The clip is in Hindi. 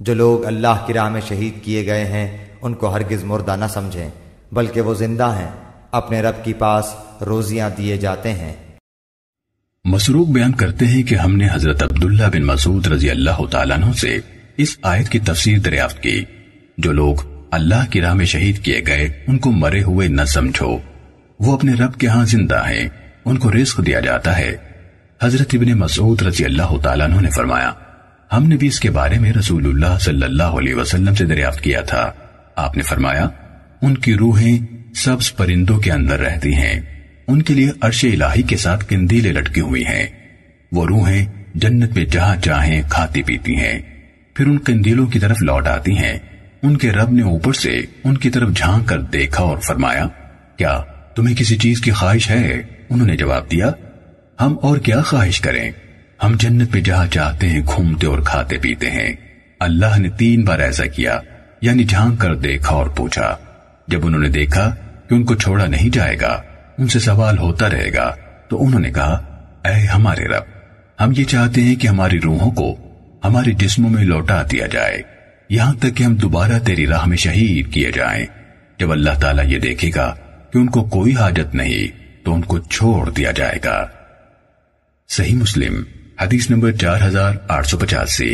जो लोग अल्लाह की राह में शहीद किए गए हैं उनको हरगिज मुर्दा न समझें बल्कि वो जिंदा हैं अपने रब की पास रोजियां दिए जाते हैं मसरूक बयान करते हैं कि हमने हज़रत अब्दुल्ला बिन मसूद रज़ी अल्लाह तु से इस आयत की तफसीर दरियाफ्त की, जो लोग अल्लाह की राह में शहीद किए गए, उनको मरे हुए न समझो। वो अपने रब के यहाँ ज़िंदा हैं, उनको रिस्क दिया जाता है। हज़रत इबन मसूद रज़ी अल्लाह तु ने फरमाया, हमने भी इसके बारे में रसूलुल्लाह सल्लल्लाहु अलैहि वसल्लम से दरियाफ्त किया था। आपने फरमाया, उनकी रूहें सब्ज परिंदों के अंदर रहती हैं। उनके लिए अर्श इलाही के साथ किंदीले लटकी हुई हैं। वो रूहें जन्नत में जहाँ चाहें खाती पीती हैं। फिर उन कंदीलों की तरफ़ लौट आती हैं। उनके रब ने ऊपर से उनकी तरफ़ झाँक कर देखा और फरमाया, क्या तुम्हें किसी चीज़ की ख्वाहिश है? उन्होंने जवाब दिया, हम और क्या ख्वाहिश करें? हम जन्नत में जहाँ चाहते हैं घूमते और खाते पीते हैं। अल्लाह ने तीन बार ऐसा किया, यानी झाँक कर देखा और पूछा। जब उन्होंने देखा कि उनको छोड़ा नहीं जाएगा उनसे सवाल होता रहेगा। तो उन्होंने कहा, ऐ हमारे रब, हम ये चाहते हैं कि हमारी रूहों को हमारे जिस्मों में लौटा दिया जाए। यहाँ तक कि हम दोबारा तेरी राह में शहीद किए जाएँ। जब अल्लाह ताला ये देखेगा कि उनको कोई हाजत नहीं तो उनको छोड़ दिया जाएगा। सही मुस्लिम, हदीस नंबर चार हज़ार आठ सौ पचासी।